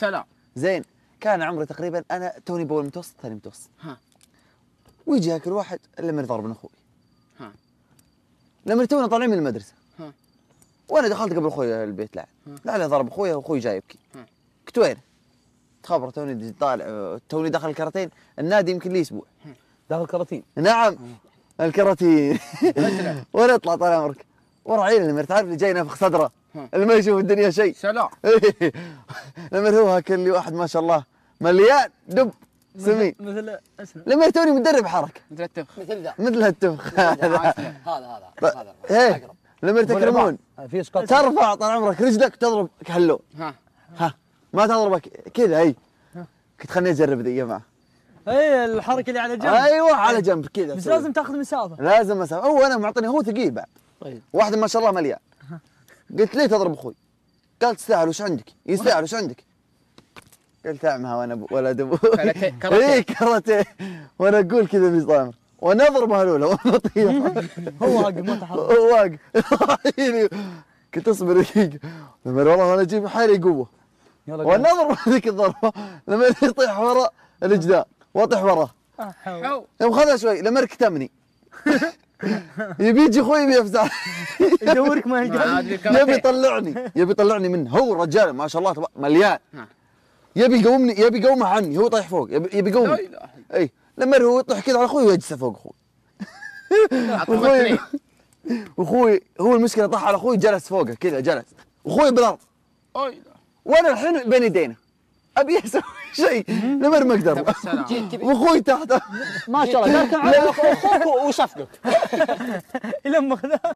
سلام. زين كان عمري تقريبا أنا توني باول متوسط ثاني متوسط. ها. ويجي هاك الواحد لما ضرب من أخوي. ها. لما تونا طالعين من المدرسة. ها. وأنا دخلت قبل أخوي البيت لعب. لعله ضرب أخوي واخوي جاي يبكي. قلت وين؟ تخبر توني طالع توني دخل الكرتين النادي يمكن لي أسبوع. داخل كراتين نعم. الكراتين. وأنا أطلع طال عمرك. ورا عيل اللي تعرف اللي جاي نافخ صدره. اللي ما يشوف الدنيا شيء. سلام. لما هو هاك اللي واحد ما شاء الله مليان دب. سمين. مثل اسمع لما توني مدرب حركة. مثل التفخ. مثل ذا. مثل هالتفخ. هذا هذا هذا. أقرب. لما تكرمون في اسقاط ترفع طال عمرك رجلك تضرب كهلو. ها. ها. ما تضربك. كذا هي. كنت خليني أجرب ذي يا جماعة. اي الحركة اللي على جنب. أيوه على جنب. كذا بس. لازم تاخذ مسافة. لازم مسافة. هو أنا معطيني هو ثقيل بعد. طيب. واحد ما شاء الله مليان قلت ليه تضرب أخوي؟ قال تستاهل وش عندك؟ يستاهل وش عندك؟ قلت أعمها وأنا ب- ولد ابو كاراتيه- كاراتيه. اي كاراتيه وأنا أقول كذا في صامر وأنا اضربها الأولى. وأنا أطيح. هو واقف ما تحرك. هو واقف. يعني قلت أصبر دقيقة. لما والله أنا أجيب حالي قوة. وأنا أضرب هذيك الضربة. لما يطيح ورا الجدار وأطيح وراه يوم خذها شوي لما ركتمني يبي يجي أخوي يبي يفزع. يدورك ما ادري يبي يطلعني يبي يطلعني منه هو رجال ما شاء الله تبا- مليان. ها. يبي يقومني يبي يقومه عني هو طايح فوق يبي, يبي يقومني. إي لما هو يطيح كذا على أخوي ويجسه فوق أخوي أخوي. واخوي هو المشكلة طاح على أخوي جلس فوقه كذا جلس. واخوي بالأرض. وأنا الحين بين يدينا أبي أسوي شيء. لما ما أقدر وأخوي تحت. ما شاء الله كان على أخوك وصفقك يلمخ ذا